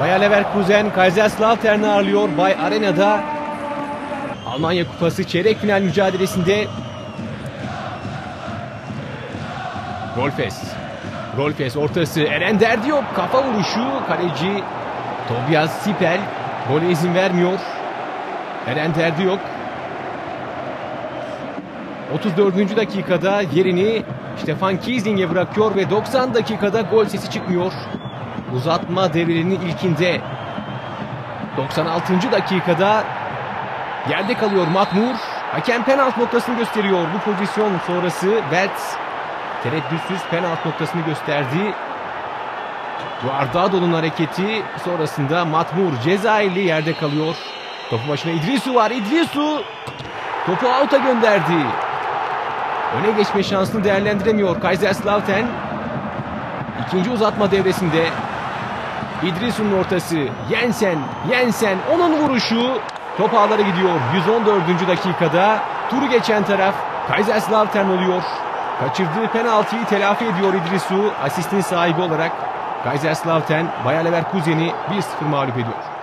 Bayer Leverkusen Kaiserslautern'ı ağırlıyor Bay Arena'da. Almanya Kupası çeyrek final mücadelesinde Rolfes. Rolfes ortası Eren Derdi yok. Kafa vuruşu kaleci Tobias Sipel gole izin vermiyor. Eren Derdi yok. 34. dakikada yerini Stefan Kiesling'e bırakıyor ve 90 dakikada gol sesi çıkmıyor. Uzatma devrenin ilkinde 96. dakikada yerde kalıyor Matmur. Hakem penaltı noktasını gösteriyor. Bu pozisyon sonrası Welts tereddütsüz penaltı noktasını gösterdi. Guardado'nun hareketi sonrasında Matmur Cezayirli yerde kalıyor. Topu başına İdrisu var. İdrisu topu out'a gönderdi. Öne geçme şansını değerlendiremiyor Kaiserslautern. İkinci uzatma devresinde İdrisu'nun ortası Jensen, Jensen onun vuruşu top ağlara gidiyor. 114. dakikada turu geçen taraf Kaiserslautern oluyor. Kaçırdığı penaltıyı telafi ediyor İdrisu asistin sahibi olarak. Kaiserslautern Bayer Leverkusen'i 1-0 mağlup ediyor.